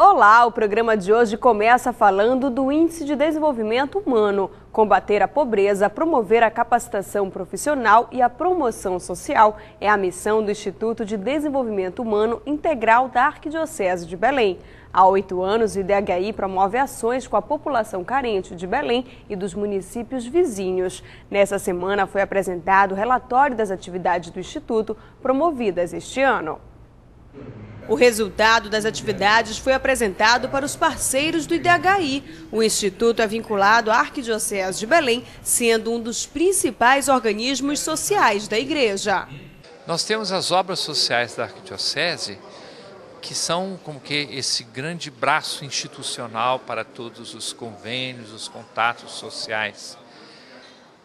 Olá, o programa de hoje começa falando do Índice de Desenvolvimento Humano. Combater a pobreza, promover a capacitação profissional e a promoção social é a missão do Instituto de Desenvolvimento Humano Integral da Arquidiocese de Belém. Há oito anos, o IDHI promove ações com a população carente de Belém e dos municípios vizinhos. Nessa semana foi apresentado o relatório das atividades do Instituto promovidas este ano. O resultado das atividades foi apresentado para os parceiros do IDHI. O Instituto é vinculado à Arquidiocese de Belém, sendo um dos principais organismos sociais da Igreja. Nós temos as obras sociais da Arquidiocese, que são como que esse grande braço institucional para todos os convênios, os contatos sociais,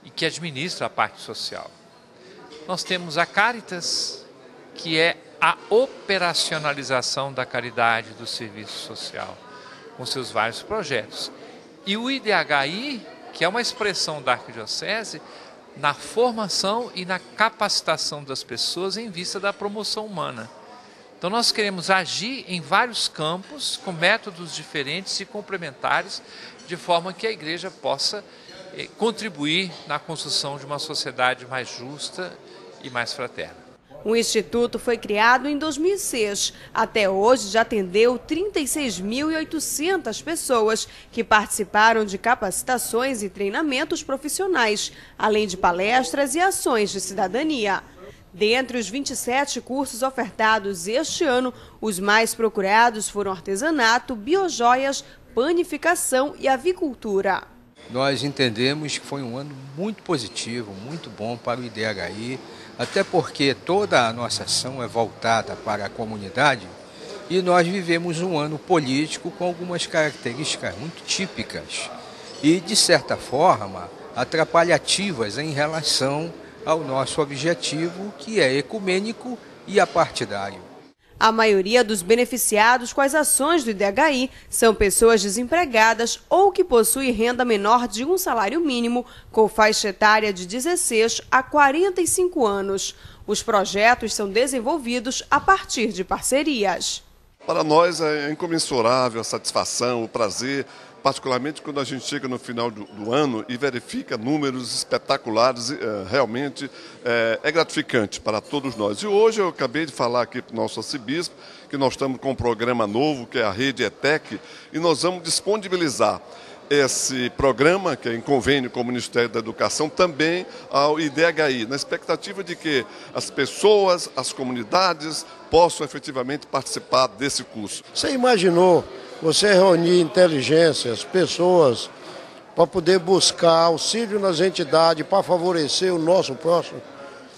e que administra a parte social. Nós temos a Caritas, que é a operacionalização da caridade do serviço social, com seus vários projetos. E o IDHI, que é uma expressão da Arquidiocese, na formação e na capacitação das pessoas em vista da promoção humana. Então, nós queremos agir em vários campos, com métodos diferentes e complementares, de forma que a igreja possa eh, contribuir na construção de uma sociedade mais justa e mais fraterna. O instituto foi criado em 2006. Até hoje já atendeu 36.800 pessoas que participaram de capacitações e treinamentos profissionais, além de palestras e ações de cidadania. Dentre os 27 cursos ofertados este ano, os mais procurados foram artesanato, biojoias, panificação e avicultura. Nós entendemos que foi um ano muito positivo, muito bom para o IDHI até porque toda a nossa ação é voltada para a comunidade e nós vivemos um ano político com algumas características muito típicas e, de certa forma, atrapalhativas em relação ao nosso objetivo, que é ecumênico e apartidário. A maioria dos beneficiados com as ações do IDHI são pessoas desempregadas ou que possuem renda menor de um salário mínimo, com faixa etária de 16 a 45 anos. Os projetos são desenvolvidos a partir de parcerias. Para nós é incomensurável a satisfação, o prazer particularmente quando a gente chega no final do, do ano e verifica números espetaculares, é, realmente é, é, gratificante para todos nós. E hoje eu acabei de falar aqui para o nosso arcebispo que nós estamos com um programa novo, que é a Rede ETEC, e nós vamos disponibilizar esse programa, que é em convênio com o Ministério da Educação, também ao IDHI, na expectativa de que as pessoas, as comunidades possam efetivamente participar desse curso. Você imaginou você reunir inteligências, pessoas, para poder buscar auxílio nas entidades, para favorecer o nosso próximo.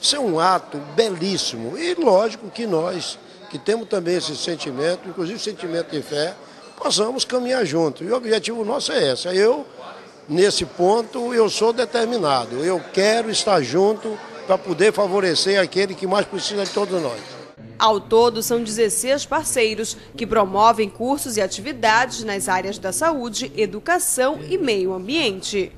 Isso é um ato belíssimo. E lógico que nós, que temos também esse sentimento, inclusive sentimento de fé, possamos caminhar junto. E o objetivo nosso é esse. Eu, nesse ponto, eu sou determinado. Eu quero estar junto para poder favorecer aquele que mais precisa de todos nós. Ao todo, são 16 parceiros que promovem cursos e atividades nas áreas da saúde, educação e meio ambiente.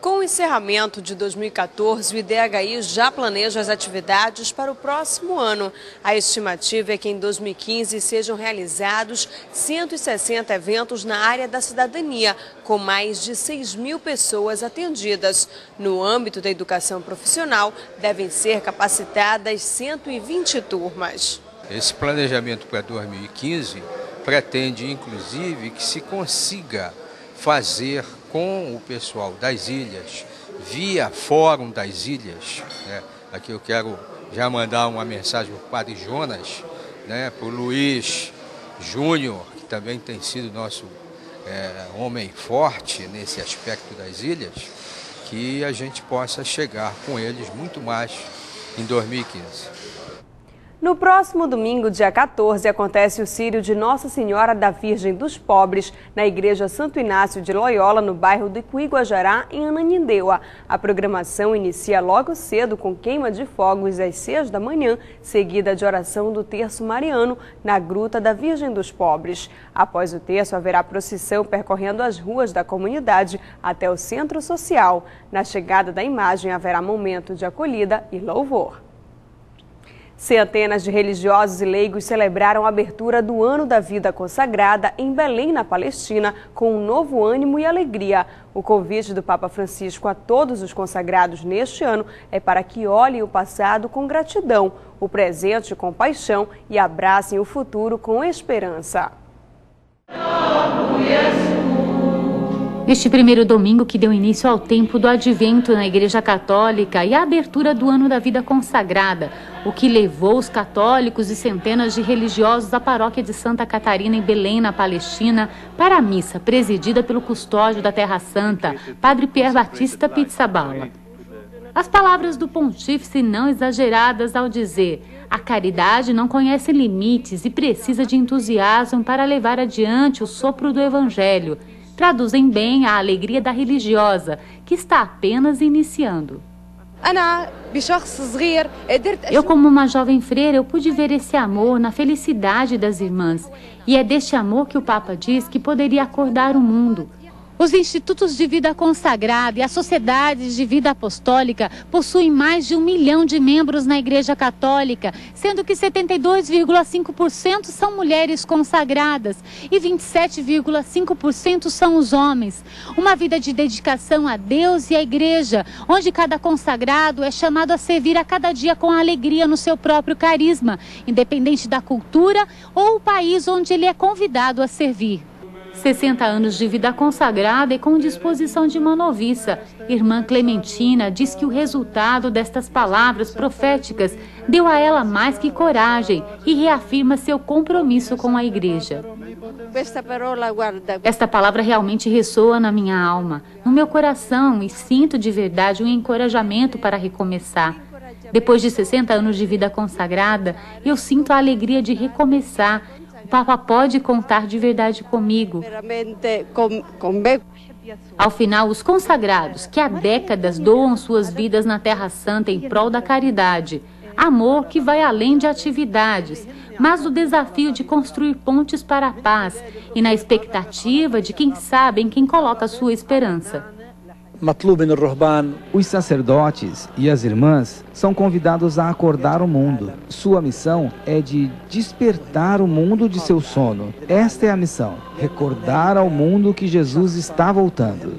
Com o encerramento de 2014, o IDHI já planeja as atividades para o próximo ano. A estimativa é que em 2015 sejam realizados 160 eventos na área da cidadania, com mais de 6 mil pessoas atendidas. No âmbito da educação profissional, devem ser capacitadas 120 turmas. Esse planejamento para 2015 pretende, inclusive, que se consiga fazer com o pessoal das ilhas, via Fórum das Ilhas. Né? Aqui eu quero já mandar uma mensagem para o Padre Jonas, né? para o Luiz Júnior, que também tem sido nosso é, homem forte nesse aspecto das ilhas, que a gente possa chegar com eles muito mais em 2015. No próximo domingo, dia 14, acontece o Círio de Nossa Senhora da Virgem dos Pobres, na Igreja Santo Inácio de Loyola, no bairro de Cuiguajará, em Ananindeua. A programação inicia logo cedo com queima de fogos às 6 da manhã, seguida de oração do terço mariano na Gruta da Virgem dos Pobres. Após o terço, haverá procissão percorrendo as ruas da comunidade até o centro social. Na chegada da imagem, haverá momento de acolhida e louvor. Centenas de religiosos e leigos celebraram a abertura do Ano da Vida Consagrada em Belém, na Palestina, com um novo ânimo e alegria. O convite do Papa Francisco a todos os consagrados neste ano é para que olhem o passado com gratidão, o presente com paixão e abracem o futuro com esperança. Neste primeiro domingo que deu início ao tempo do advento na Igreja Católica e a abertura do ano da vida consagrada, o que levou os católicos e centenas de religiosos da paróquia de Santa Catarina em Belém, na Palestina, para a missa presidida pelo custódio da Terra Santa, Padre Pierre Batista Pizzaballa. As palavras do pontífice não exageradas ao dizer: a caridade não conhece limites e precisa de entusiasmo para levar adiante o sopro do evangelho traduzem bem a alegria da religiosa, que está apenas iniciando. Eu, como uma jovem freira, eu pude ver esse amor na felicidade das irmãs. E é deste amor que o Papa diz que poderia acordar o mundo. Os institutos de vida consagrada e as sociedades de vida apostólica possuem mais de um milhão de membros na Igreja Católica, sendo que 72,5% são mulheres consagradas e 27,5% são os homens. Uma vida de dedicação a Deus e à Igreja, onde cada consagrado é chamado a servir a cada dia com alegria no seu próprio carisma, independente da cultura ou o país onde ele é convidado a servir. 60 anos de vida consagrada e com disposição de uma noviça. Irmã Clementina diz que o resultado destas palavras proféticas deu a ela mais que coragem e reafirma seu compromisso com a igreja. Esta palavra realmente ressoa na minha alma, no meu coração e sinto de verdade um encorajamento para recomeçar. Depois de 60 anos de vida consagrada, eu sinto a alegria de recomeçar Papa pode contar de verdade comigo. Ao final, os consagrados, que há décadas doam suas vidas na Terra Santa em prol da caridade, amor que vai além de atividades, mas do desafio de construir pontes para a paz e na expectativa de quem sabe em quem coloca sua esperança. Os sacerdotes e as irmãs são convidados a acordar o mundo. Sua missão é de despertar o mundo de seu sono. Esta é a missão: recordar ao mundo que Jesus está voltando.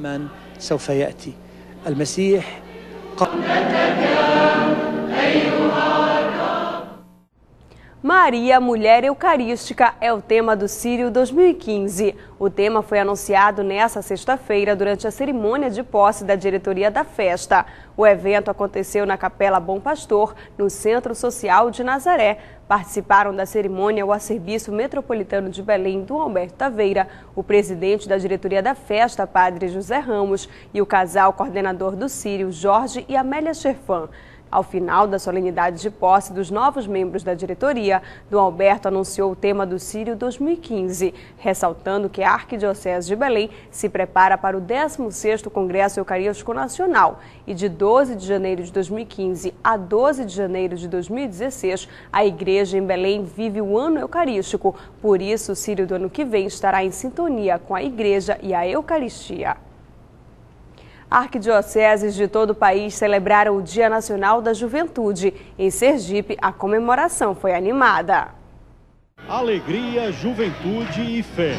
Maria, Mulher Eucarística é o tema do Sírio 2015. O tema foi anunciado nesta sexta-feira durante a cerimônia de posse da diretoria da festa. O evento aconteceu na Capela Bom Pastor, no Centro Social de Nazaré. Participaram da cerimônia o Serviço Metropolitano de Belém, do Alberto Taveira, o presidente da diretoria da festa, Padre José Ramos, e o casal coordenador do Sírio, Jorge e Amélia Cherfan. Ao final da solenidade de posse dos novos membros da diretoria, Dom Alberto anunciou o tema do Sírio 2015, ressaltando que a Arquidiocese de Belém se prepara para o 16º Congresso Eucarístico Nacional e de 12 de janeiro de 2015 a 12 de janeiro de 2016, a Igreja em Belém vive o ano eucarístico. Por isso, o Sírio do ano que vem estará em sintonia com a Igreja e a Eucaristia. Arquidioceses de todo o país celebraram o Dia Nacional da Juventude. Em Sergipe, a comemoração foi animada. Alegria, juventude e fé.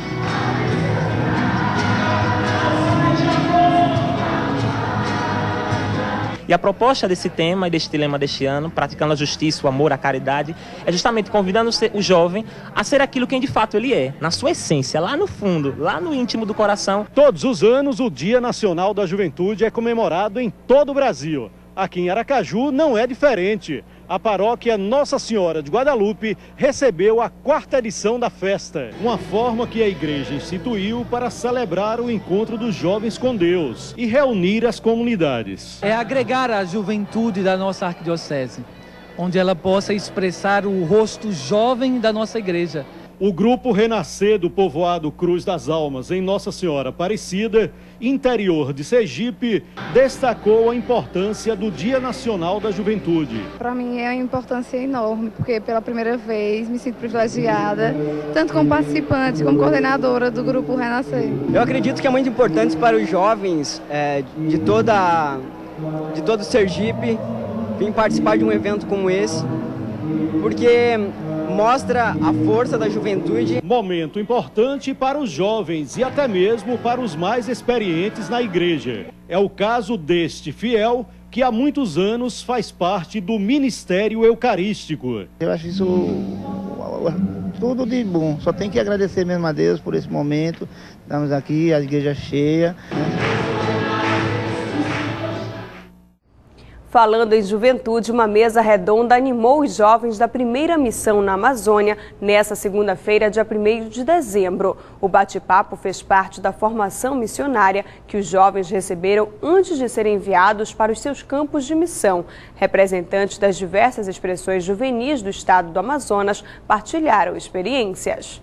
E a proposta desse tema e deste dilema deste ano, praticando a justiça, o amor, a caridade, é justamente convidando o jovem a ser aquilo quem de fato ele é, na sua essência, lá no fundo, lá no íntimo do coração. Todos os anos, o Dia Nacional da Juventude é comemorado em todo o Brasil. Aqui em Aracaju não é diferente a paróquia Nossa Senhora de Guadalupe recebeu a quarta edição da festa, uma forma que a igreja instituiu para celebrar o encontro dos jovens com Deus e reunir as comunidades. É agregar a juventude da nossa arquidiocese, onde ela possa expressar o rosto jovem da nossa igreja o grupo Renascer do povoado Cruz das Almas, em Nossa Senhora Aparecida, interior de Sergipe, destacou a importância do Dia Nacional da Juventude. Para mim é uma importância enorme, porque pela primeira vez me sinto privilegiada, tanto como participante como coordenadora do grupo Renascer. Eu acredito que é muito importante para os jovens é, de, toda, de todo Sergipe vir participar de um evento como esse porque mostra a força da juventude. Momento importante para os jovens e até mesmo para os mais experientes na igreja. É o caso deste fiel que há muitos anos faz parte do Ministério Eucarístico. Eu acho isso tudo de bom. Só tem que agradecer mesmo a Deus por esse momento. Estamos aqui, a igreja cheia. Falando em juventude, uma mesa redonda animou os jovens da primeira missão na Amazônia nesta segunda-feira, dia 1 de dezembro. O bate-papo fez parte da formação missionária que os jovens receberam antes de serem enviados para os seus campos de missão. Representantes das diversas expressões juvenis do estado do Amazonas partilharam experiências.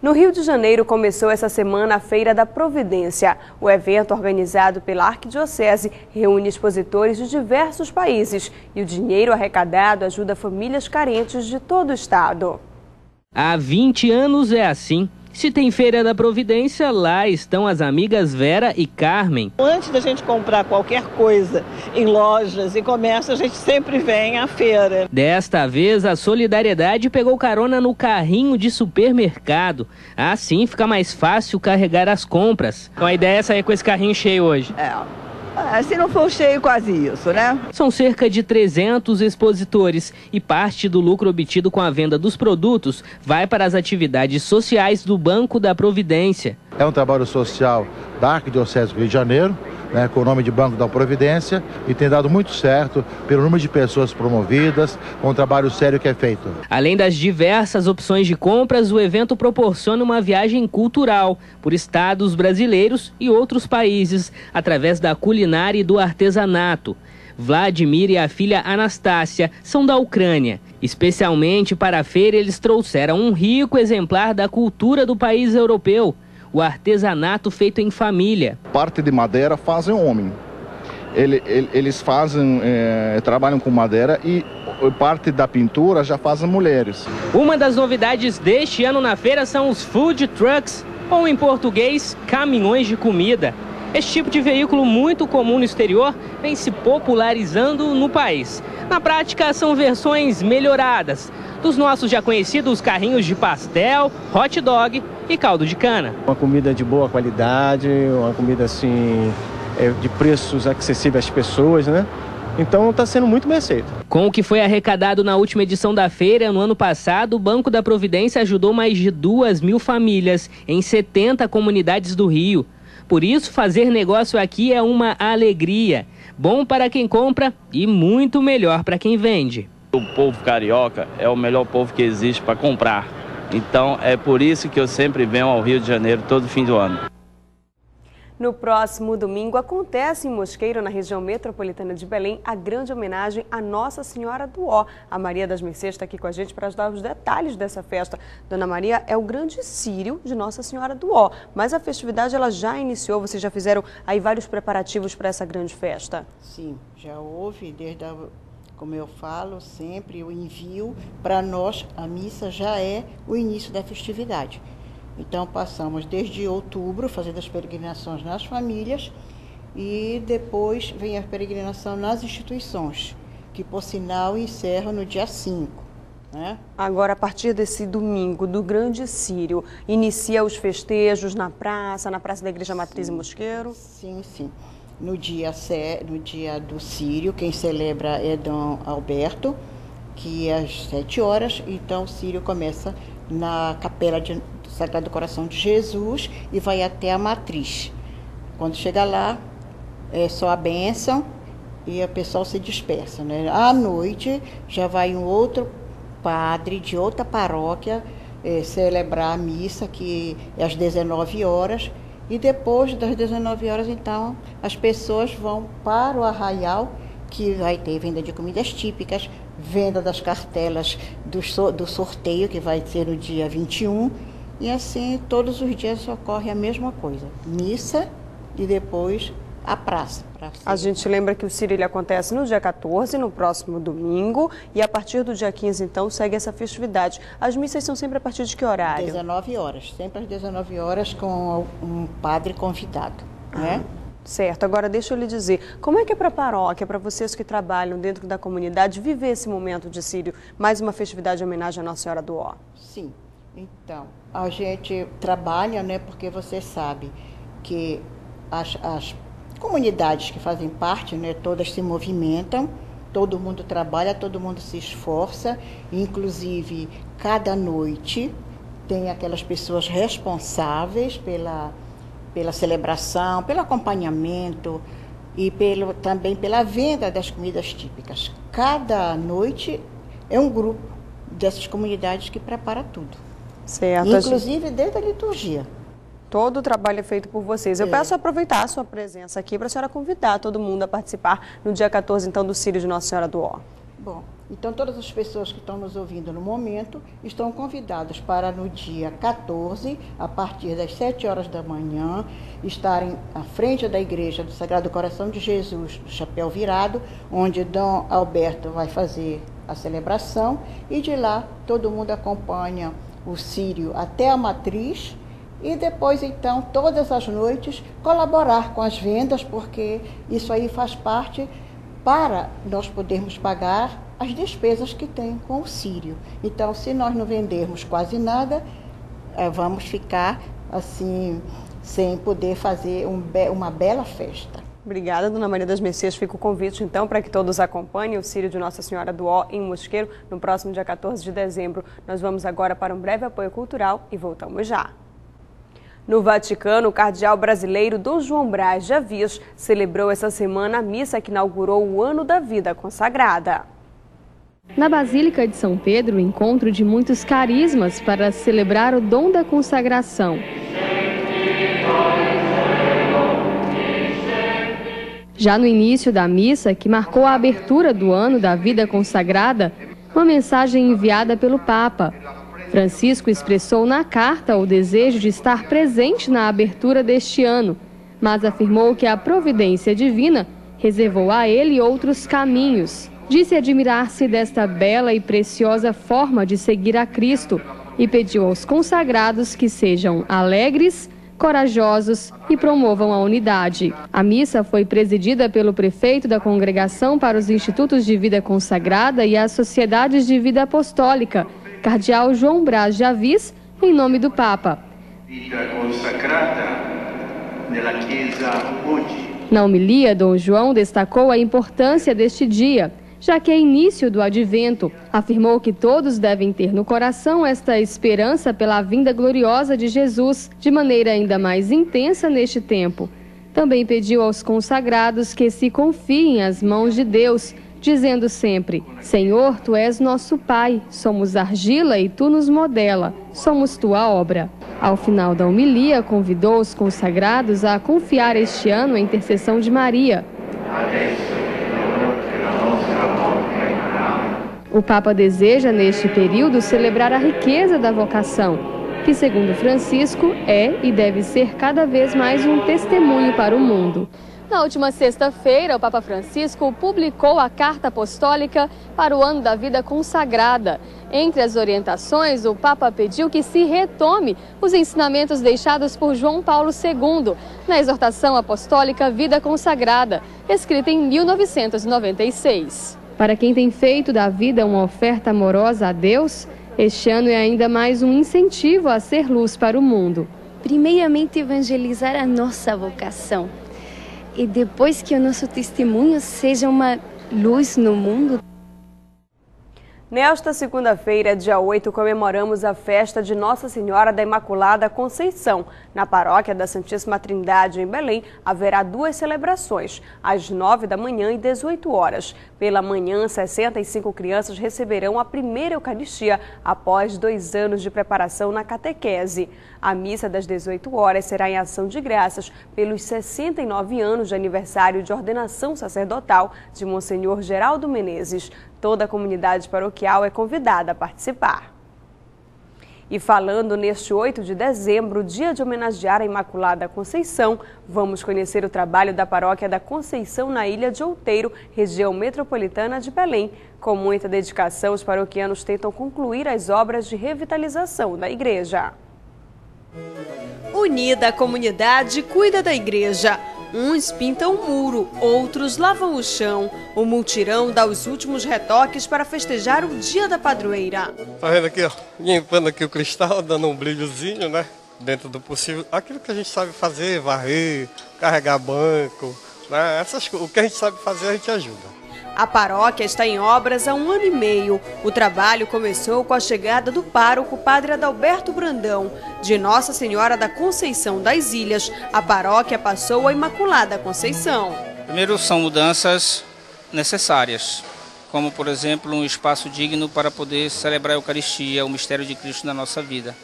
No Rio de Janeiro começou essa semana a Feira da Providência. O evento, organizado pela Arquidiocese, reúne expositores de diversos países e o dinheiro arrecadado ajuda famílias carentes de todo o estado. Há 20 anos é assim. Se tem Feira da Providência, lá estão as amigas Vera e Carmen. Antes da gente comprar qualquer coisa em lojas e comércio, a gente sempre vem à feira. Desta vez, a solidariedade pegou carona no carrinho de supermercado. Assim fica mais fácil carregar as compras. Então a ideia é sair com esse carrinho cheio hoje. É. Ah, se não for cheio, quase isso, né? São cerca de 300 expositores e parte do lucro obtido com a venda dos produtos vai para as atividades sociais do Banco da Providência. É um trabalho social da Arquidiocese do Rio de Janeiro, né, com o nome de Banco da Providência, e tem dado muito certo pelo número de pessoas promovidas, com o trabalho sério que é feito. Além das diversas opções de compras, o evento proporciona uma viagem cultural por estados brasileiros e outros países, através da culinária e do artesanato. Vladimir e a filha Anastácia são da Ucrânia. Especialmente para a feira, eles trouxeram um rico exemplar da cultura do país europeu o artesanato feito em família. Parte de madeira fazem homem. Ele, ele, eles fazem, é, trabalham com madeira e parte da pintura já fazem mulheres. Uma das novidades deste ano na feira são os food trucks, ou em português, caminhões de comida. Este tipo de veículo muito comum no exterior vem se popularizando no país. Na prática, são versões melhoradas dos nossos já conhecidos carrinhos de pastel, hot dog e caldo de cana. Uma comida de boa qualidade, uma comida assim é, de preços acessíveis às pessoas, né? Então está sendo muito bem aceito. Com o que foi arrecadado na última edição da feira, no ano passado, o Banco da Providência ajudou mais de duas mil famílias em 70 comunidades do Rio. Por isso, fazer negócio aqui é uma alegria. Bom para quem compra e muito melhor para quem vende. O povo carioca é o melhor povo que existe para comprar. Então é por isso que eu sempre venho ao Rio de Janeiro todo fim do ano. No próximo domingo acontece em Mosqueiro, na região metropolitana de Belém, a grande homenagem à Nossa Senhora do Ó. A Maria das Mercês está aqui com a gente para ajudar os detalhes dessa festa. Dona Maria, é o grande sírio de Nossa Senhora do Ó, mas a festividade ela já iniciou, vocês já fizeram aí vários preparativos para essa grande festa? Sim, já houve desde a como eu falo sempre, o envio, para nós, a missa já é o início da festividade. Então, passamos desde outubro fazendo as peregrinações nas famílias e depois vem a peregrinação nas instituições, que, por sinal, encerra no dia 5. Né? Agora, a partir desse domingo do Grande Sírio, inicia os festejos na praça, na Praça da Igreja Matriz sim, em Mosqueiro? Sim, sim. No dia, no dia do Sírio, quem celebra é Dom Alberto, que é às sete horas. Então, o Sírio começa na Capela de Sagrado Coração de Jesus e vai até a Matriz. Quando chega lá, é só a bênção e o pessoal se dispersa. Né? À noite, já vai um outro padre de outra paróquia é, celebrar a missa, que é às 19 horas e depois das 19 horas, então, as pessoas vão para o arraial, que vai ter venda de comidas típicas, venda das cartelas do, do sorteio, que vai ser no dia 21. E assim, todos os dias ocorre a mesma coisa: missa e depois a praça. A gente lembra que o Cirilo acontece no dia 14, no próximo domingo, e a partir do dia 15, então, segue essa festividade. As missas são sempre a partir de que horário? 19 horas, sempre às 19 horas com um padre convidado, né? Certo, agora deixa eu lhe dizer, como é que é para a paróquia, para vocês que trabalham dentro da comunidade, viver esse momento de Sírio, mais uma festividade de homenagem à Nossa Senhora do Ó? Sim, então, a gente trabalha, né, porque você sabe que as, as comunidades que fazem parte, né, todas se movimentam, todo mundo trabalha, todo mundo se esforça, inclusive cada noite tem aquelas pessoas responsáveis pela pela celebração, pelo acompanhamento e pelo, também pela venda das comidas típicas. Cada noite é um grupo dessas comunidades que prepara tudo. Certo. Inclusive desde a liturgia. Todo o trabalho é feito por vocês. Eu é. peço aproveitar a sua presença aqui para a senhora convidar todo mundo a participar no dia 14, então, do Círio de Nossa Senhora do Ó. Bom, então todas as pessoas que estão nos ouvindo no momento estão convidadas para no dia 14, a partir das 7 horas da manhã, estarem à frente da igreja do Sagrado Coração de Jesus, do Chapéu Virado, onde Dom Alberto vai fazer a celebração e de lá todo mundo acompanha o Sírio até a matriz e depois então todas as noites colaborar com as vendas, porque isso aí faz parte para nós podermos pagar as despesas que tem com o sírio. Então, se nós não vendermos quase nada, é, vamos ficar assim sem poder fazer um be uma bela festa. Obrigada, Dona Maria das Mercês. Fica o convite, então, para que todos acompanhem o Sírio de Nossa Senhora do Ó em Mosqueiro no próximo dia 14 de dezembro. Nós vamos agora para um breve apoio cultural e voltamos já. No Vaticano, o cardeal brasileiro Dom João Braz de Avias celebrou essa semana a missa que inaugurou o Ano da Vida Consagrada. Na Basílica de São Pedro, encontro de muitos carismas para celebrar o dom da consagração. Já no início da missa, que marcou a abertura do ano da vida consagrada, uma mensagem enviada pelo Papa Francisco expressou na carta o desejo de estar presente na abertura deste ano, mas afirmou que a providência divina reservou a ele outros caminhos. Disse admirar-se desta bela e preciosa forma de seguir a Cristo e pediu aos consagrados que sejam alegres, corajosos e promovam a unidade. A missa foi presidida pelo prefeito da Congregação para os Institutos de Vida Consagrada e as Sociedades de Vida Apostólica, Cardeal João Braz de Avis, em nome do Papa. Na homilia, Dom João destacou a importância deste dia, já que é início do advento. Afirmou que todos devem ter no coração esta esperança pela vinda gloriosa de Jesus, de maneira ainda mais intensa neste tempo. Também pediu aos consagrados que se confiem às mãos de Deus dizendo sempre: Senhor, tu és nosso Pai, somos argila e tu nos modela, somos tua obra. Ao final da homilia, convidou os consagrados a confiar este ano a intercessão de Maria. O Papa deseja, neste período, celebrar a riqueza da vocação, que, segundo Francisco, é e deve ser cada vez mais um testemunho para o mundo. Na última sexta-feira, o Papa Francisco publicou a Carta Apostólica para o Ano da Vida Consagrada. Entre as orientações, o Papa pediu que se retome os ensinamentos deixados por João Paulo II na exortação apostólica Vida Consagrada, escrita em 1996. Para quem tem feito da vida uma oferta amorosa a Deus, este ano é ainda mais um incentivo a ser luz para o mundo. Primeiramente, evangelizar a nossa vocação e depois que o nosso testemunho seja uma luz no mundo. Nesta segunda-feira, dia 8, comemoramos a festa de Nossa Senhora da Imaculada Conceição. Na paróquia da Santíssima Trindade, em Belém, haverá duas celebrações, às 9 da manhã e 18 horas. Pela manhã, 65 crianças receberão a primeira Eucaristia após dois anos de preparação na catequese. A missa das 18 horas será em ação de graças pelos 69 anos de aniversário de ordenação sacerdotal de Monsenhor Geraldo Menezes. Toda a comunidade paroquial é convidada a participar. E falando neste 8 de dezembro, dia de homenagear a Imaculada Conceição, vamos conhecer o trabalho da Paróquia da Conceição na Ilha de Outeiro, região metropolitana de Belém. Com muita dedicação, os paroquianos tentam concluir as obras de revitalização da igreja. Unida a comunidade cuida da igreja. Uns pintam o muro, outros lavam o chão. O multirão dá os últimos retoques para festejar o dia da padroeira. Tá vendo aqui, ó? Limpando aqui o cristal, dando um brilhozinho, né? Dentro do possível. Aquilo que a gente sabe fazer, varrer, carregar banco, né? Essas, o que a gente sabe fazer, a gente ajuda. A paróquia está em obras há um ano e meio. O trabalho começou com a chegada do pároco Padre Adalberto Brandão. De Nossa Senhora da Conceição das Ilhas, a paróquia passou a Imaculada Conceição. Primeiro, são mudanças necessárias, como, por exemplo, um espaço digno para poder celebrar a Eucaristia, o mistério de Cristo na nossa vida.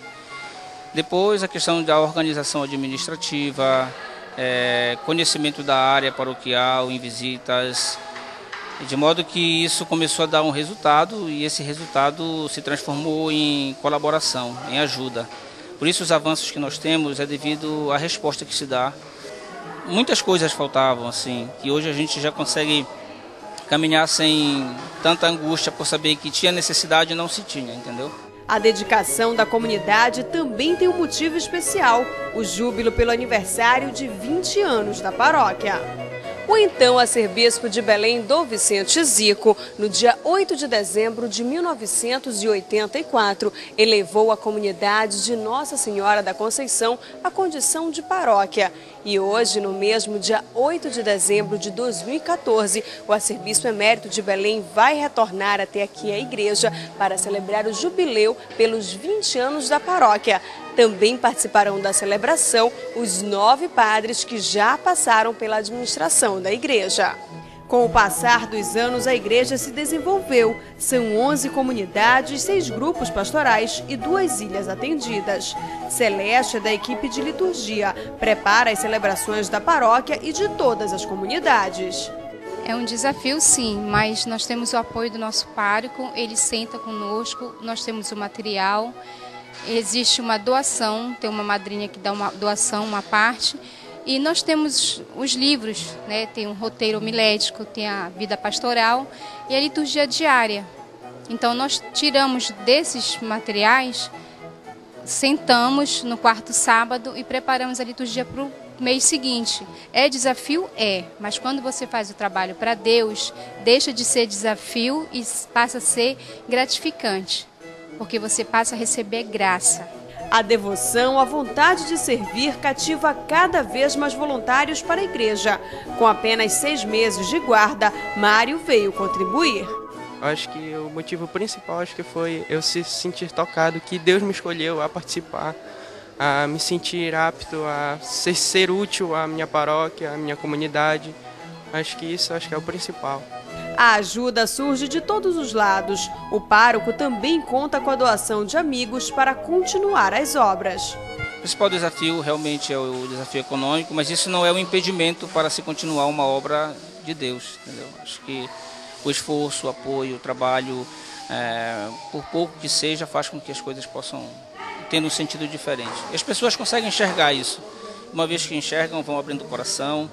Depois, a questão da organização administrativa, é, conhecimento da área paroquial em visitas, de modo que isso começou a dar um resultado e esse resultado se transformou em colaboração, em ajuda. Por isso os avanços que nós temos é devido à resposta que se dá. Muitas coisas faltavam assim, que hoje a gente já consegue caminhar sem tanta angústia por saber que tinha necessidade e não se tinha, entendeu? A dedicação da comunidade também tem um motivo especial: o júbilo pelo aniversário de 20 anos da paróquia. O então arcebispo de Belém, Dom Vicente Zico, no dia 8 de dezembro de 1984, elevou a comunidade de Nossa Senhora da Conceição à condição de paróquia. E hoje, no mesmo dia 8 de dezembro de 2014, o arcebispo emérito de Belém vai retornar até aqui à igreja para celebrar o jubileu pelos 20 anos da paróquia. Também participarão da celebração os nove padres que já passaram pela administração da igreja. Com o passar dos anos, a igreja se desenvolveu. São 11 comunidades, seis grupos pastorais e duas ilhas atendidas. Celeste, é da equipe de liturgia, prepara as celebrações da paróquia e de todas as comunidades. É um desafio, sim, mas nós temos o apoio do nosso pároco, ele senta conosco, nós temos o material existe uma doação, tem uma madrinha que dá uma doação, uma parte, e nós temos os livros, né? tem um roteiro homilético, tem a vida pastoral e a liturgia diária. Então nós tiramos desses materiais, sentamos no quarto sábado e preparamos a liturgia para o mês seguinte. É desafio? É, mas quando você faz o trabalho para Deus, deixa de ser desafio e passa a ser gratificante porque você passa a receber graça. A devoção, a vontade de servir cativa cada vez mais voluntários para a igreja. Com apenas seis meses de guarda, Mário veio contribuir. Acho que o motivo principal acho que foi eu se sentir tocado que Deus me escolheu a participar, a me sentir apto a ser, ser útil à minha paróquia, à minha comunidade. Acho que isso acho que é o principal. A ajuda surge de todos os lados. O pároco também conta com a doação de amigos para continuar as obras. O principal desafio realmente é o desafio econômico, mas isso não é um impedimento para se continuar uma obra de Deus. Entendeu? Acho que o esforço, o apoio, o trabalho, é, por pouco que seja, faz com que as coisas possam ter um sentido diferente. E as pessoas conseguem enxergar isso. Uma vez que enxergam, vão abrindo o coração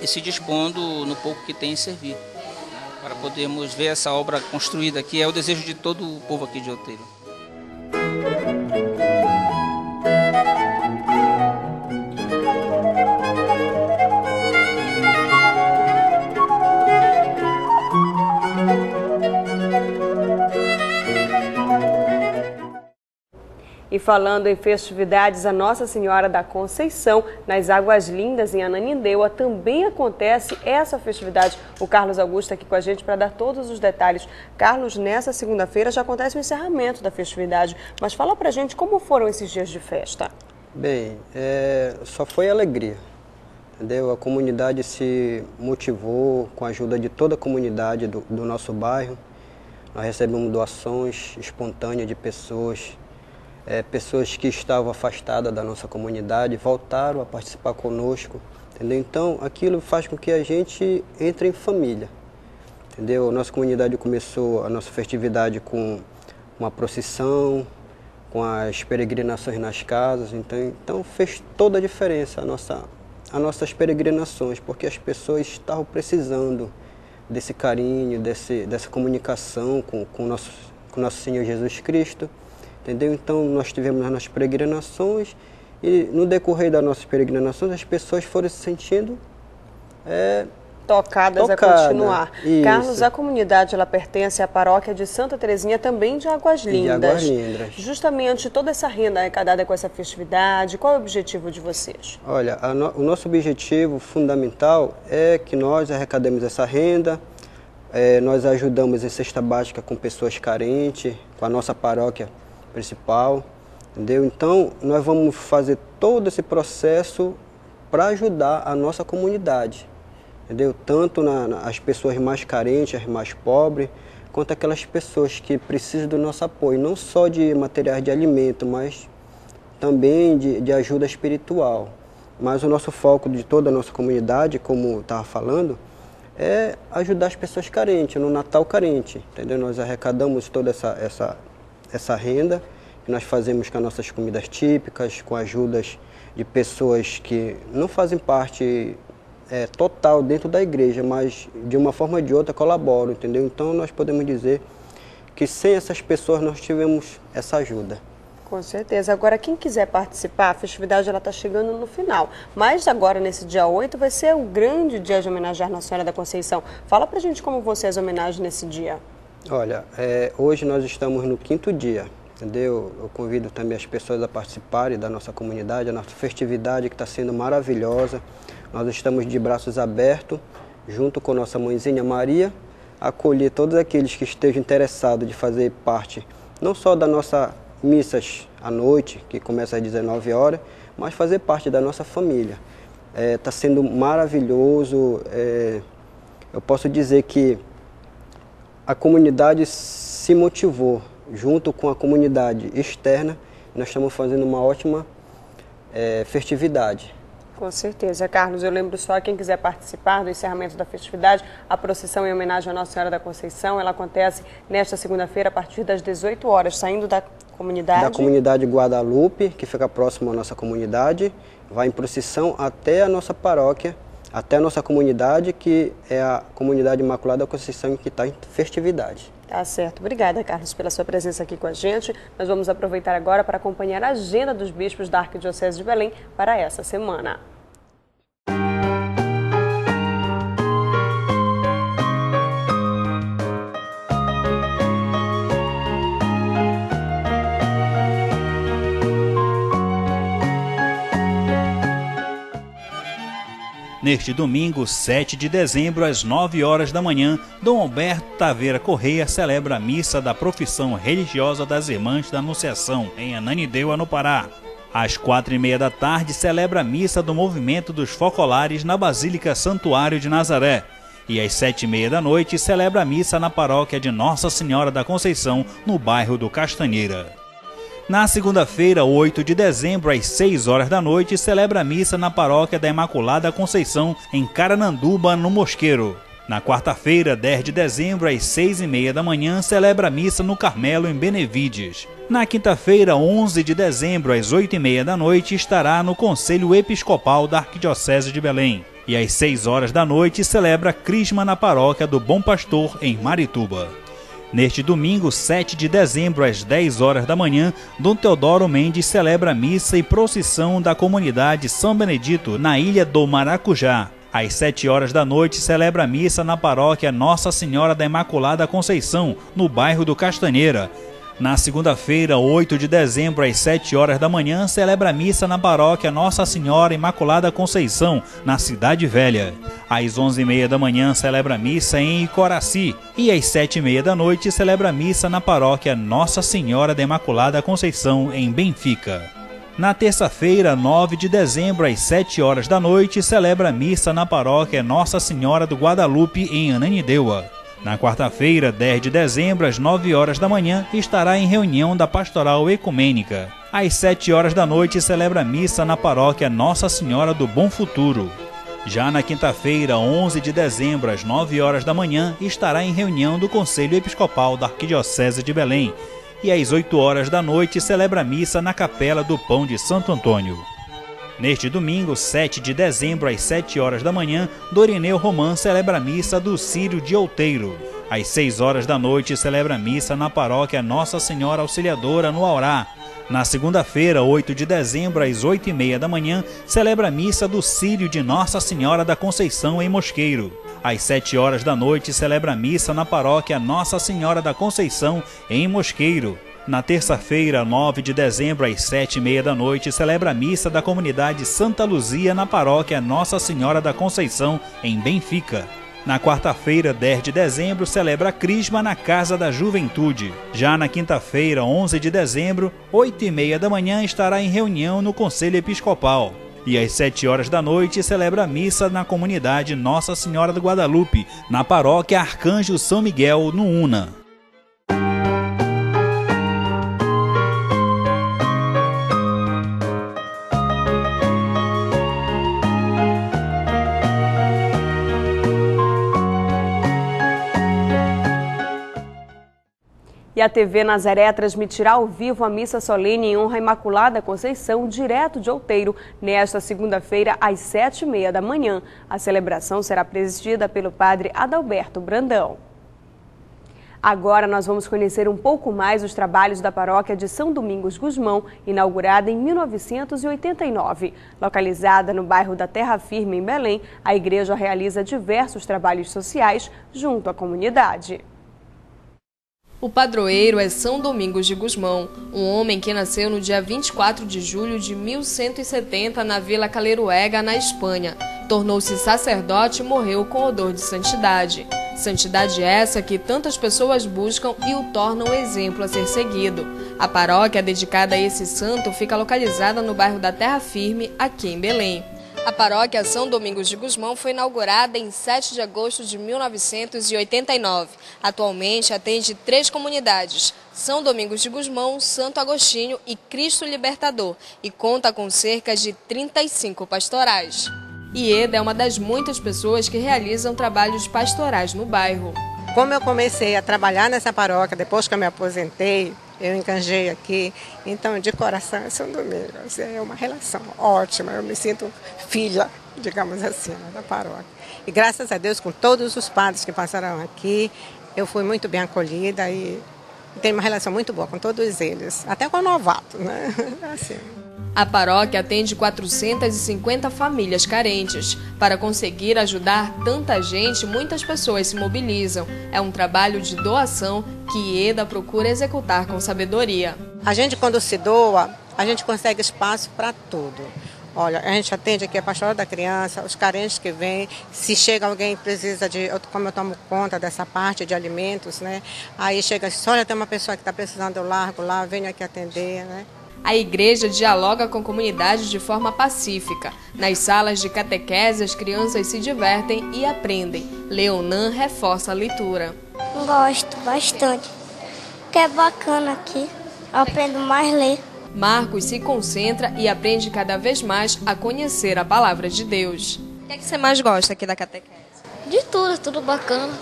e se dispondo no pouco que tem em servir para podermos ver essa obra construída aqui. É o desejo de todo o povo aqui de Outeiro. E falando em festividades, a Nossa Senhora da Conceição, nas Águas Lindas, em Ananindeua, também acontece essa festividade. O Carlos Augusto está aqui com a gente para dar todos os detalhes. Carlos, nessa segunda-feira já acontece o encerramento da festividade, mas fala para a gente como foram esses dias de festa. Bem, é, só foi alegria, entendeu? A comunidade se motivou com a ajuda de toda a comunidade do, do nosso bairro. Nós recebemos doações espontâneas de pessoas é, pessoas que estavam afastadas da nossa comunidade voltaram a participar conosco, entendeu? Então, aquilo faz com que a gente entre em família, entendeu? Nossa comunidade começou a nossa festividade com uma procissão, com as peregrinações nas casas, então, então fez toda a diferença a nossa, as nossas peregrinações, porque as pessoas estavam precisando desse carinho, desse, dessa comunicação com, com, nosso, com nosso Senhor Jesus Cristo entendeu? Então nós tivemos as nossas peregrinações E no decorrer das nossas peregrinações, as pessoas foram se sentindo é, tocadas Tocada, a continuar. isso. Carlos, a comunidade ela pertence à paróquia de Santa Terezinha, também de Águas Lindas. De Águas Lindas. Justamente toda essa renda arrecadada com essa festividade, qual é o objetivo de vocês? Olha, no, o nosso objetivo fundamental é que nós arrecademos essa renda, é, nós ajudamos em cesta básica com pessoas carentes, com a nossa paróquia principal, entendeu? Então, nós vamos fazer todo esse processo para ajudar a nossa comunidade entendeu? Tanto na, na, as pessoas mais carentes, as mais pobres, quanto aquelas pessoas que precisam do nosso apoio, não só de materiais de alimento, mas também de, de ajuda espiritual. Mas o nosso foco de toda a nossa comunidade, como estava falando, é ajudar as pessoas carentes, no Natal carente, entendeu? Nós arrecadamos toda essa, essa, essa renda que nós fazemos com as nossas comidas típicas, com ajudas de pessoas que não fazem parte é, total dentro da igreja, mas de uma forma ou de outra colaboram, entendeu? Então nós podemos dizer que sem essas pessoas nós tivemos essa ajuda. Com certeza. Agora, quem quiser participar, a festividade está chegando no final. Mas agora, nesse dia 8, vai ser o grande dia de homenagear Nossa Senhora da Conceição. Fala pra gente como as homenagens nesse dia. Olha, é, hoje nós estamos no quinto dia, entendeu? Eu convido também as pessoas a participarem da nossa comunidade, a nossa festividade que está sendo maravilhosa. Nós estamos de braços abertos, junto com nossa mãezinha Maria, acolher todos aqueles que estejam interessados de fazer parte, não só da nossa missas à noite, que começa às 19 horas, mas fazer parte da nossa família. Está é, tá sendo maravilhoso. É, eu posso dizer que a comunidade se motivou junto com a comunidade externa. Nós estamos fazendo uma ótima é, festividade. Com certeza, Carlos. Eu lembro só quem quiser participar do encerramento da festividade, a procissão em homenagem à Nossa Senhora da Conceição, ela acontece nesta segunda-feira a partir das 18 horas, saindo da comunidade. Da comunidade Guadalupe, que fica próximo à nossa comunidade, vai em procissão até a nossa paróquia, até a nossa comunidade, que é a comunidade Imaculada Conceição, que está em festividade. Tá certo. Obrigada, Carlos, pela sua presença aqui com a gente. Nós vamos aproveitar agora para acompanhar a agenda dos bispos da Arquidiocese de Belém para essa semana. Neste domingo, 7 de dezembro, às 9 horas da manhã, Dom Alberto Taveira Correia celebra a missa da profissão religiosa das Irmãs da Anunciação, em Ananindeua, no Pará. Às quatro e meia da tarde, celebra a missa do movimento dos focolares na Basílica Santuário de Nazaré. E às sete e meia da noite, celebra a missa na paróquia de Nossa Senhora da Conceição, no bairro do Castanheira. Na segunda-feira, 8 de dezembro, às 6 horas da noite, celebra a missa na paróquia da Imaculada Conceição, em Carananduba, no Mosqueiro. Na quarta-feira, 10 de dezembro, às 6 e meia da manhã, celebra a missa no Carmelo, em Benevides. Na quinta-feira, 11 de dezembro, às 8 e meia da noite, estará no Conselho Episcopal da Arquidiocese de Belém. E às 6 horas da noite, celebra Crisma na paróquia do Bom Pastor, em Marituba. Neste domingo, 7 de dezembro, às 10 horas da manhã, Dom Teodoro Mendes celebra a missa e procissão da comunidade São Benedito na ilha do Maracujá. Às 7 horas da noite, celebra a missa na paróquia Nossa Senhora da Imaculada Conceição, no bairro do Castanheira. Na segunda-feira, 8 de dezembro, às 7 horas da manhã, celebra missa na paróquia Nossa Senhora Imaculada Conceição, na Cidade Velha. Às 11h30 da manhã, celebra missa em Icoraci. E às 7h30 da noite, celebra missa na paróquia Nossa Senhora da Imaculada Conceição, em Benfica. Na terça-feira, 9 de dezembro, às 7 horas da noite, celebra missa na paróquia Nossa Senhora do Guadalupe, em Ananindeua. Na quarta-feira, 10 de dezembro, às 9 horas da manhã, estará em reunião da Pastoral Ecumênica. Às 7 horas da noite, celebra missa na paróquia Nossa Senhora do Bom Futuro. Já na quinta-feira, 11 de dezembro, às 9 horas da manhã, estará em reunião do Conselho Episcopal da Arquidiocese de Belém. E às 8 horas da noite, celebra missa na Capela do Pão de Santo Antônio. Neste domingo, 7 de dezembro, às 7 horas da manhã, Dorineu Román celebra a missa do Círio de Outeiro. Às 6 horas da noite, celebra a missa na paróquia Nossa Senhora Auxiliadora, no Aurá. Na segunda-feira, 8 de dezembro, às 8 e meia da manhã, celebra a missa do Círio de Nossa Senhora da Conceição em Mosqueiro. Às 7 horas da noite, celebra a missa na paróquia Nossa Senhora da Conceição em Mosqueiro. Na terça-feira, 9 de dezembro, às 7 e meia da noite, celebra a missa da comunidade Santa Luzia na paróquia Nossa Senhora da Conceição em Benfica. Na quarta-feira, 10 de dezembro, celebra a Crisma na Casa da Juventude. Já na quinta-feira, 11 de dezembro, 8 e meia da manhã, estará em reunião no Conselho Episcopal. E às 7 horas da noite, celebra a missa na comunidade Nossa Senhora do Guadalupe, na paróquia Arcanjo São Miguel, no Una. E a TV Nazaré transmitirá ao vivo a missa solene em honra à Imaculada Conceição, direto de Outeiro, nesta segunda-feira, às sete e meia da manhã. A celebração será presidida pelo padre Adalberto Brandão. Agora nós vamos conhecer um pouco mais os trabalhos da paróquia de São Domingos Gusmão, inaugurada em 1989. Localizada no bairro da Terra Firme, em Belém, a igreja realiza diversos trabalhos sociais junto à comunidade. O padroeiro é São Domingos de Gusmão, um homem que nasceu no dia 24 de julho de 1170 na Vila Caleruega, na Espanha. Tornou-se sacerdote e morreu com odor de santidade. Santidade essa que tantas pessoas buscam e o tornam exemplo a ser seguido. A paróquia dedicada a esse santo fica localizada no bairro da Terra Firme, aqui em Belém. A paróquia São Domingos de Gusmão foi inaugurada em 7 de agosto de 1989. Atualmente atende três comunidades: São Domingos de Gusmão, Santo Agostinho e Cristo Libertador, e conta com cerca de 35 pastorais. Ieda é uma das muitas pessoas que realizam trabalhos pastorais no bairro. Como eu comecei a trabalhar nessa paróquia depois que eu me aposentei, eu encanjei aqui. Então, de coração, é São Domingos. É uma relação ótima. Eu me sinto filha, digamos assim, né, da paróquia. E graças a Deus, com todos os padres que passaram aqui, eu fui muito bem acolhida e tenho uma relação muito boa com todos eles, até com o novato, né? Assim. A paróquia atende 450 famílias carentes. Para conseguir ajudar tanta gente, muitas pessoas se mobilizam. É um trabalho de doação que IEDA procura executar com sabedoria. A gente, quando se doa, a gente consegue espaço para tudo. Olha, a gente atende aqui a pastoral da criança, os carentes que vêm, se chega alguém que precisa de, como eu tomo conta dessa parte de alimentos, né? Aí chega assim, olha, tem uma pessoa que está precisando, eu largo lá, venho aqui atender, né? A igreja dialoga com a comunidade de forma pacífica. Nas salas de catequese, as crianças se divertem e aprendem. Leonan reforça a leitura. Gosto bastante, porque é bacana aqui. Eu aprendo mais a ler. Marcos se concentra e aprende cada vez mais a conhecer a palavra de Deus. O que, é que você mais gosta aqui da catequese? De tudo, tudo bacana.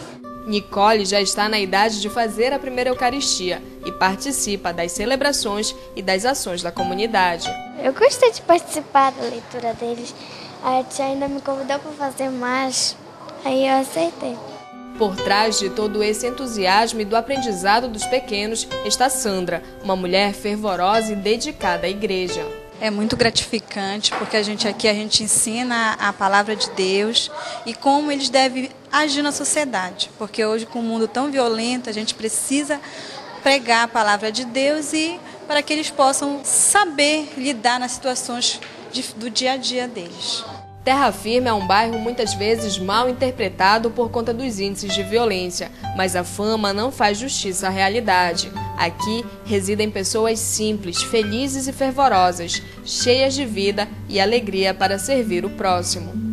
Nicole já está na idade de fazer a primeira Eucaristia e participa das celebrações e das ações da comunidade. Eu gostei de participar da leitura deles. A tia ainda me convidou para fazer mais, aí eu aceitei. Por trás de todo esse entusiasmo e do aprendizado dos pequenos está Sandra, uma mulher fervorosa e dedicada à igreja. É muito gratificante porque a gente aqui a gente ensina a palavra de Deus e como eles devem agir na sociedade, porque hoje com o um mundo tão violento a gente precisa pregar a palavra de Deus e para que eles possam saber lidar nas situações de, do dia a dia deles. Terra Firme é um bairro muitas vezes mal interpretado por conta dos índices de violência, mas a fama não faz justiça à realidade. Aqui residem pessoas simples, felizes e fervorosas, cheias de vida e alegria para servir o próximo.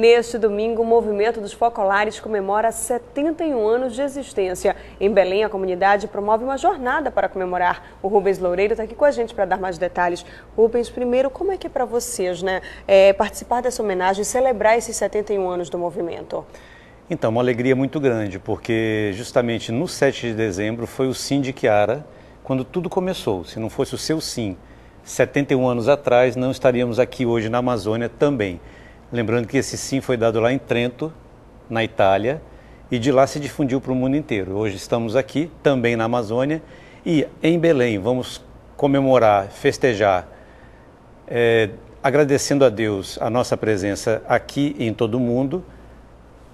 Neste domingo, o Movimento dos Focolares comemora 71 anos de existência. Em Belém, a comunidade promove uma jornada para comemorar. O Rubens Loureiro está aqui com a gente para dar mais detalhes. Rubens, primeiro, como é que é para vocês né, é, participar dessa homenagem celebrar esses 71 anos do movimento? Então, uma alegria muito grande, porque justamente no 7 de dezembro foi o Cindy Chiara quando tudo começou. Se não fosse o seu sim, 71 anos atrás, não estaríamos aqui hoje na Amazônia também. Lembrando que esse sim foi dado lá em Trento, na Itália, e de lá se difundiu para o mundo inteiro. Hoje estamos aqui, também na Amazônia, e em Belém vamos comemorar, festejar, é, agradecendo a Deus a nossa presença aqui e em todo o mundo,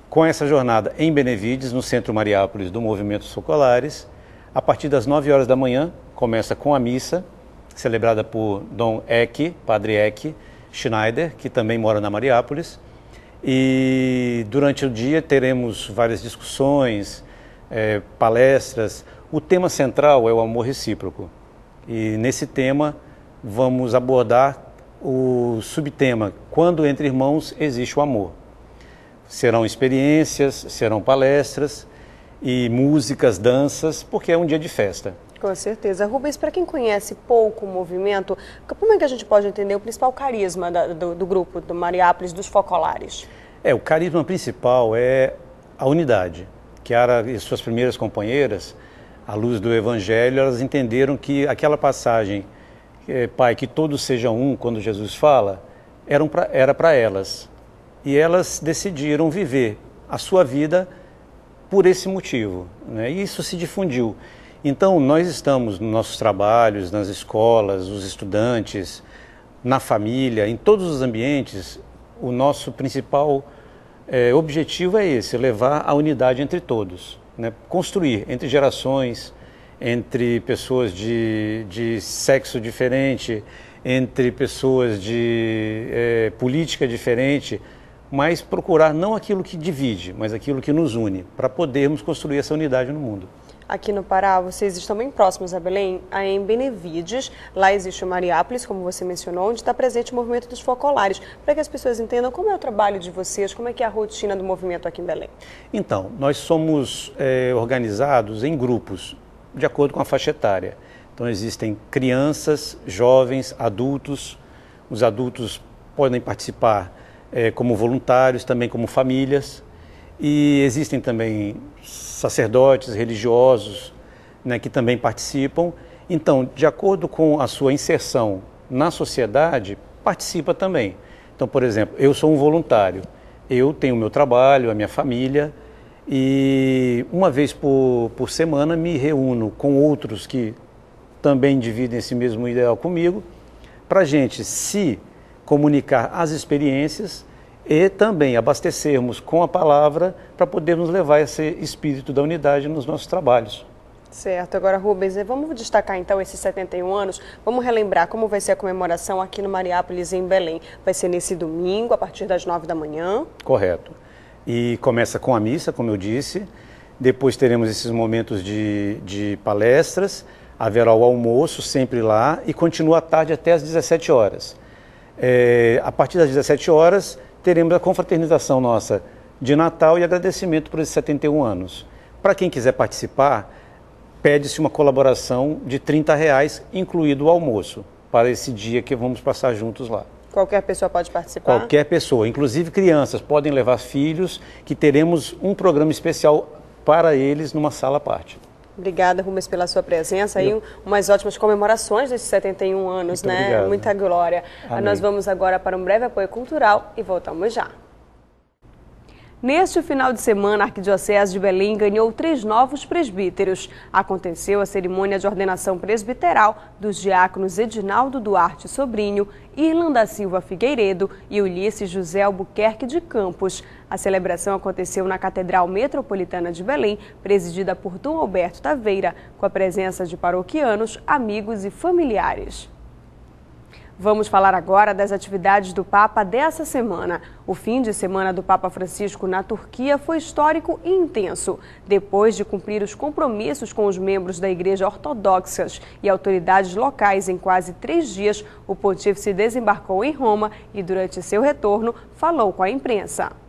com essa jornada em Benevides, no Centro Mariápolis do Movimento Socolares. A partir das 9 horas da manhã, começa com a missa, celebrada por Dom Eck, Padre Eck Schneider, que também mora na Mariápolis. E durante o dia teremos várias discussões, é, palestras. O tema central é o amor recíproco. E nesse tema vamos abordar o subtema Quando entre irmãos existe o amor. Serão experiências, serão palestras e músicas, danças, porque é um dia de festa. Com certeza. Rubens, para quem conhece pouco o movimento, como é que a gente pode entender o principal carisma da, do, do, grupo, do Mariápolis, dos Focolares? É, o carisma principal é a unidade. Kiara e suas primeiras companheiras, à luz do Evangelho, elas entenderam que aquela passagem, é, Pai, que todos sejam um, quando Jesus fala, era para elas. E elas decidiram viver a sua vida por esse motivo. Né? E isso se difundiu. Então, nós estamos nos nossos trabalhos, nas escolas, os estudantes, na família, em todos os ambientes, o nosso principal é, objetivo é esse, levar a unidade entre todos, né? construir entre gerações, entre pessoas de, de sexo diferente, entre pessoas de é, política diferente, mas procurar não aquilo que divide, mas aquilo que nos une, para podermos construir essa unidade no mundo aqui no Pará, vocês estão bem próximos a Belém, em Benevides. Lá existe o Mariápolis, como você mencionou, onde está presente o movimento dos focolares, para que as pessoas entendam como é o trabalho de vocês, como é que é a rotina do movimento aqui em Belém. Então, nós somos é, organizados em grupos, de acordo com a faixa etária. Então, existem crianças, jovens, adultos. Os adultos podem participar é, como voluntários, também como famílias. E existem também sacerdotes religiosos né, que também participam. Então, de acordo com a sua inserção na sociedade, participa também. Então, por exemplo, eu sou um voluntário, eu tenho o meu trabalho, a minha família, e uma vez por, por semana me reúno com outros que também dividem esse mesmo ideal comigo, para a gente se comunicar as experiências e também abastecermos com a palavra para podermos levar esse espírito da unidade nos nossos trabalhos. Certo. Agora, Rubens, vamos destacar então esses 71 anos. Vamos relembrar como vai ser a comemoração aqui no Mariápolis, em Belém. Vai ser nesse domingo, a partir das 9 da manhã. Correto. E começa com a missa, como eu disse. Depois teremos esses momentos de, de palestras. Haverá o almoço sempre lá e continua à tarde até às 17 horas. É, a partir das 17 horas, teremos a confraternização nossa de Natal e agradecimento por esses 71 anos. Para quem quiser participar, pede-se uma colaboração de 30 reais, incluído o almoço, para esse dia que vamos passar juntos lá. Qualquer pessoa pode participar? Qualquer pessoa, inclusive crianças, podem levar filhos, que teremos um programa especial para eles numa sala à parte. Obrigada, Rubens, pela sua presença e umas ótimas comemorações desses 71 anos, Muito né? Obrigado. Muita glória. Amém. Nós vamos agora para um breve apoio cultural e voltamos já. Neste final de semana, a Arquidiocese de Belém ganhou três novos presbíteros. Aconteceu a cerimônia de ordenação presbiteral dos diáconos Edinaldo Duarte Sobrinho, Irlanda Silva Figueiredo e Ulisses José Albuquerque de Campos. A celebração aconteceu na Catedral Metropolitana de Belém, presidida por Dom Alberto Taveira, com a presença de paroquianos, amigos e familiares. Vamos falar agora das atividades do Papa dessa semana. O fim de semana do Papa Francisco na Turquia foi histórico e intenso. Depois de cumprir os compromissos com os membros da Igreja Ortodoxas e autoridades locais em quase três dias, o pontífice desembarcou em Roma e, durante seu retorno, falou com a imprensa.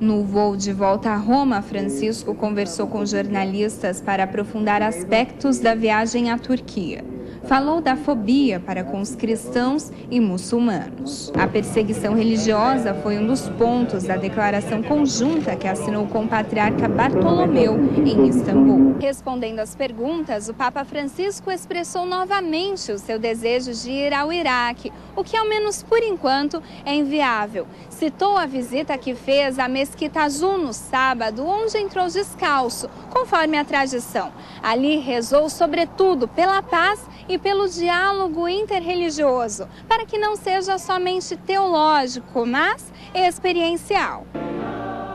No voo de volta a Roma, Francisco conversou com jornalistas para aprofundar aspectos da viagem à Turquia falou da fobia para com os cristãos e muçulmanos. A perseguição religiosa foi um dos pontos da declaração conjunta que assinou com o patriarca Bartolomeu em Istambul. Respondendo às perguntas, o Papa Francisco expressou novamente o seu desejo de ir ao Iraque, o que, ao menos por enquanto, é inviável. Citou a visita que fez à Mesquita Azul no sábado, onde entrou descalço, conforme a tradição. Ali rezou, sobretudo, pela paz e pelo diálogo interreligioso, para que não seja somente teológico, mas experiencial.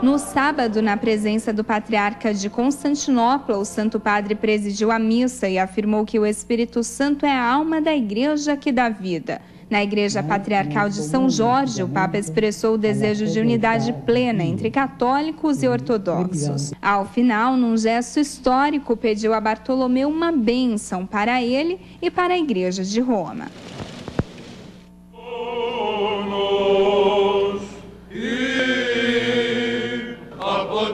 No sábado, na presença do patriarca de Constantinopla, o Santo Padre presidiu a missa e afirmou que o Espírito Santo é a alma da igreja que dá vida. Na Igreja Patriarcal de São Jorge, o Papa expressou o desejo de unidade plena entre católicos e ortodoxos. Ao final, num gesto histórico, pediu a Bartolomeu uma bênção para ele e para a Igreja de Roma.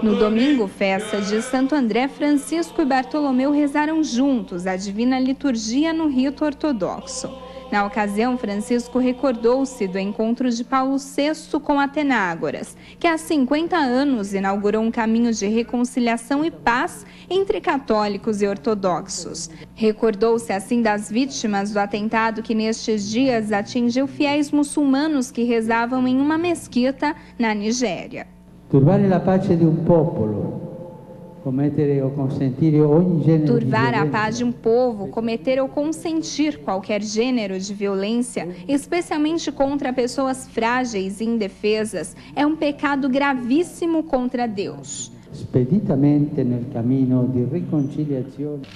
No domingo, festa de Santo André, Francisco e Bartolomeu rezaram juntos a divina liturgia no rito ortodoxo. Na ocasião, Francisco recordou-se do encontro de Paulo VI com Atenágoras, que há 50 anos inaugurou um caminho de reconciliação e paz entre católicos e ortodoxos. Recordou-se assim das vítimas do atentado que nestes dias atingiu fiéis muçulmanos que rezavam em uma mesquita na Nigéria. Turbare a paz de um povo Turvar a paz de um povo, cometer ou consentir qualquer gênero de violência, especialmente contra pessoas frágeis e indefesas, é um pecado gravíssimo contra Deus.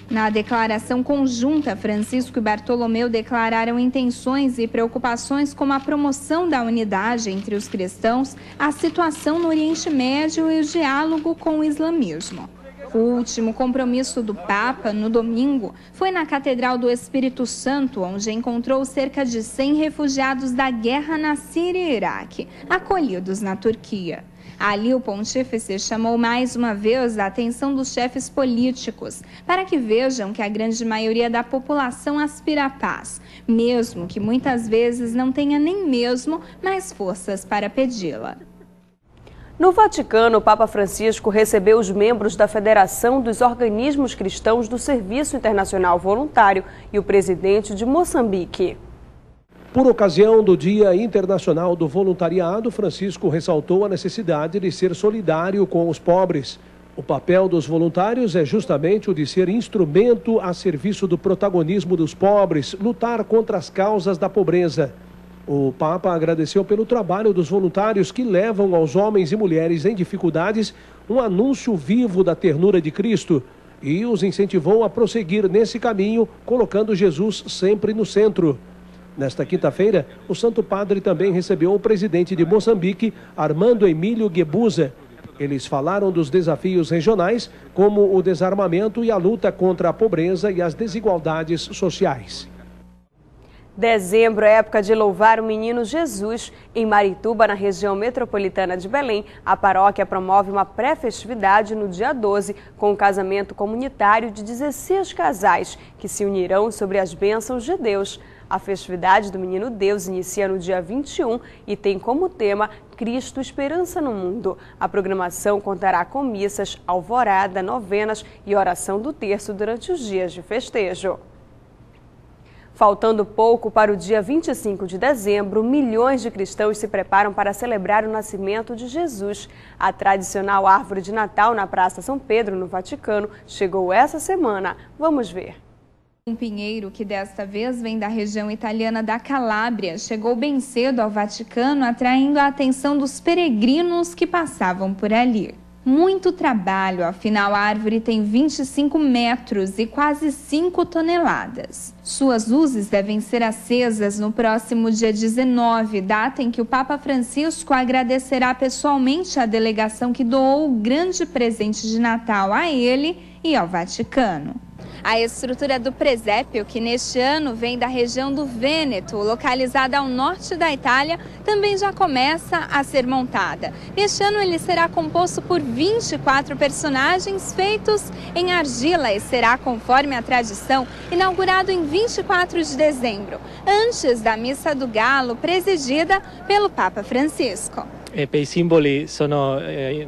Na declaração conjunta, Francisco e Bartolomeu declararam intenções e preocupações como a promoção da unidade entre os cristãos, a situação no Oriente Médio e o diálogo com o islamismo. O último compromisso do Papa, no domingo, foi na Catedral do Espírito Santo, onde encontrou cerca de 100 refugiados da guerra na Síria e Iraque, acolhidos na Turquia. Ali, o pontífice chamou mais uma vez a atenção dos chefes políticos para que vejam que a grande maioria da população aspira à paz, mesmo que muitas vezes não tenha nem mesmo mais forças para pedi-la. No Vaticano, o Papa Francisco recebeu os membros da Federação dos Organismos Cristãos do Serviço Internacional Voluntário e o presidente de Moçambique. Por ocasião do Dia Internacional do Voluntariado, Francisco ressaltou a necessidade de ser solidário com os pobres. O papel dos voluntários é justamente o de ser instrumento a serviço do protagonismo dos pobres, lutar contra as causas da pobreza. O Papa agradeceu pelo trabalho dos voluntários que levam aos homens e mulheres em dificuldades um anúncio vivo da ternura de Cristo e os incentivou a prosseguir nesse caminho, colocando Jesus sempre no centro. Nesta quinta-feira, o Santo Padre também recebeu o presidente de Moçambique, Armando Emílio Guebuza. Eles falaram dos desafios regionais, como o desarmamento e a luta contra a pobreza e as desigualdades sociais. Dezembro é época de louvar o menino Jesus. Em Marituba, na região metropolitana de Belém, a paróquia promove uma pré-festividade no dia 12, com o um casamento comunitário de 16 casais, que se unirão sobre as bênçãos de Deus. A festividade do Menino Deus inicia no dia 21 e tem como tema Cristo Esperança no Mundo. A programação contará com missas, alvorada, novenas e oração do terço durante os dias de festejo. Faltando pouco para o dia 25 de dezembro, milhões de cristãos se preparam para celebrar o nascimento de Jesus. A tradicional árvore de Natal na Praça São Pedro, no Vaticano, chegou essa semana. Vamos ver. Um pinheiro que desta vez vem da região italiana da Calábria chegou bem cedo ao Vaticano, atraindo a atenção dos peregrinos que passavam por ali muito trabalho, afinal a árvore tem 25 metros e quase 5 toneladas. Suas luzes devem ser acesas no próximo dia 19, data em que o Papa Francisco agradecerá pessoalmente a delegação que doou o grande presente de Natal a ele e ao Vaticano. A estrutura do presépio, que neste ano vem da região do Vêneto, localizada ao norte da Itália, também já começa a ser montada. Neste ano ele será composto por 24 personagens feitos em argila e será, conforme a tradição, inaugurado em 24 de dezembro, antes da Missa do Galo, presidida pelo Papa Francisco. E i simboli sono eh,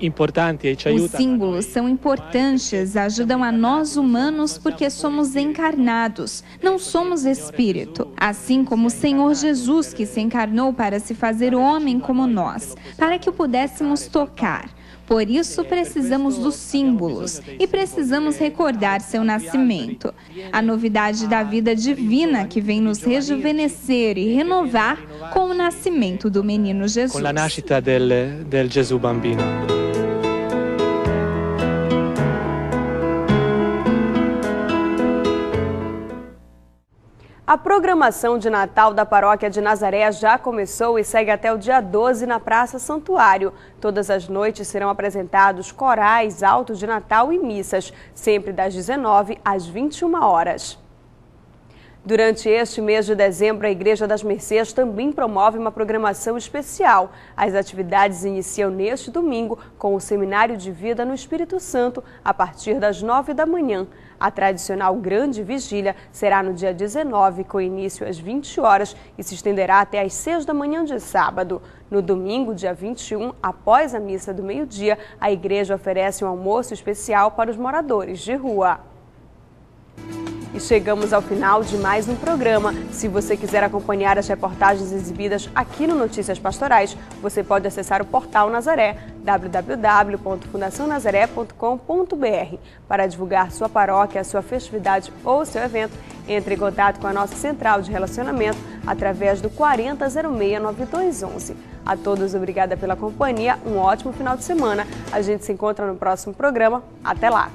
importanti e ci Os símbolos são importantes, ajudam a nós humanos porque somos encarnados, não somos espírito. Assim como o Senhor Jesus que se encarnou para se fazer homem como nós, para que o pudéssemos tocar. Por isso precisamos dos símbolos e precisamos recordar seu nascimento. A novidade da vida divina que vem nos rejuvenescer e renovar com o nascimento do menino Jesus. con la nascita del, del Gesù bambino. A programação de Natal da Paróquia de Nazaré já começou e segue até o dia 12 na Praça Santuário. Todas as noites serão apresentados corais, altos de Natal e missas, sempre das 19 às 21 horas. Durante este mês de dezembro, a Igreja das Mercês também promove uma programação especial. As atividades iniciam neste domingo com o Seminário de Vida no Espírito Santo, a partir das 9 da manhã. A tradicional Grande Vigília será no dia 19, com início às 20 horas e se estenderá até às 6 da manhã de sábado. No domingo, dia 21, após a missa do meio-dia, a igreja oferece um almoço especial para os moradores de rua. E chegamos ao final de mais um programa. Se você quiser acompanhar as reportagens exibidas aqui no Notícias Pastorais, você pode acessar o portal Nazaré, www.fundacionazaré.com.br. Para divulgar sua paróquia, sua festividade ou seu evento, entre em contato com a nossa central de relacionamento através do 4006-9211. A todos, obrigada pela companhia, um ótimo final de semana. A gente se encontra no próximo programa. Até lá!